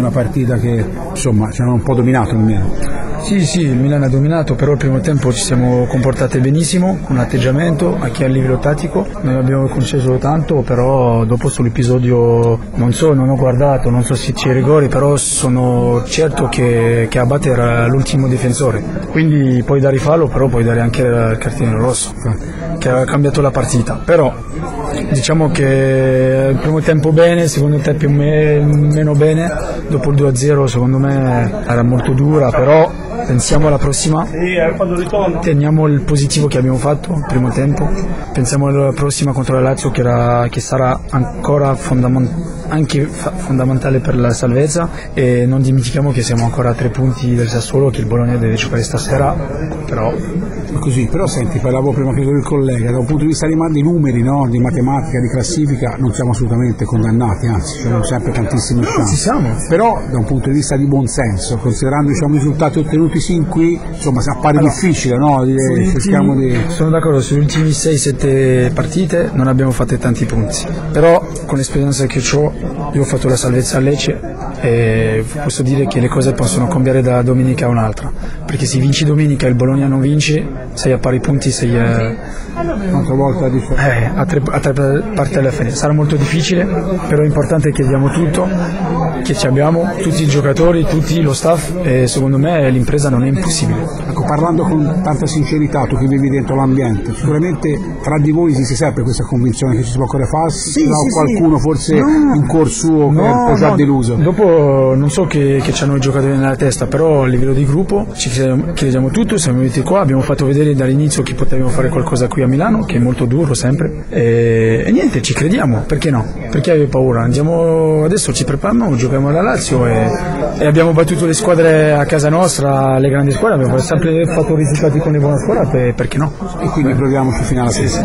una partita che insomma ci hanno un po' dominato almeno. Sì, sì, il Milan ha dominato, però il primo tempo ci siamo comportati benissimo, con atteggiamento, anche a livello tattico. Noi abbiamo conceso tanto, però dopo sull'episodio non so, non ho guardato, non so se c'è rigori, però sono certo che, che Abate era l'ultimo difensore. Quindi puoi dare fallo, però puoi dare anche il cartellino rosso, che ha cambiato la partita. Però diciamo che il primo tempo bene, il secondo tempo meno bene, dopo il 2-0 secondo me era molto dura, però pensiamo alla prossima, teniamo il positivo che abbiamo fatto il primo tempo, pensiamo alla prossima contro la Lazio che, era, che sarà ancora fondamentale anche fondamentale per la salvezza e non dimentichiamo che siamo ancora a tre punti del Sassuolo che il Bologna deve giocare stasera però così però senti parlavo prima che con il collega da un punto di vista dei numeri no? di matematica di classifica non siamo assolutamente condannati anzi ci sono sempre tantissime chance siamo. però da un punto di vista di buonsenso considerando diciamo, i risultati ottenuti sin qui insomma appare allora, difficile no? di, di... sono d'accordo sulle ultime 6-7 partite non abbiamo fatto tanti punti però con l'esperienza che ho io ho fatto la salvezza a Lecce e posso dire che le cose possono cambiare da domenica a un'altra, perché se vinci domenica e il Bologna non vince, sei a pari punti, sei eh, volta eh, a, tre, a tre parti alla fine. Sarà molto difficile, però l'importante è che diamo tutto, che ci abbiamo, tutti i giocatori, tutti lo staff e secondo me l'impresa non è impossibile. Ecco, parlando con tanta sincerità, tu che vivi dentro l'ambiente, sicuramente tra di voi si sempre questa convinzione che ci si può ancora fare, sì, o sì, qualcuno sì. forse no, in cuor suo no, che è un po' già no, deluso? Dopo non so che, che ci hanno i giocatori nella testa, però a livello di gruppo ci crediamo tutto, siamo venuti qua, abbiamo fatto vedere dall'inizio che potevamo fare qualcosa qui a Milano, che è molto duro sempre, e, e niente, ci crediamo, perché no? Perché avevi paura? Andiamo adesso, ci prepariamo, giochiamo alla Lazio e, e, abbiamo battuto le squadre a casa nostra, le grandi squadre, abbiamo sempre fatto risultati con le buone squadre, perché no? E quindi proviamoci fino alla sì, sì.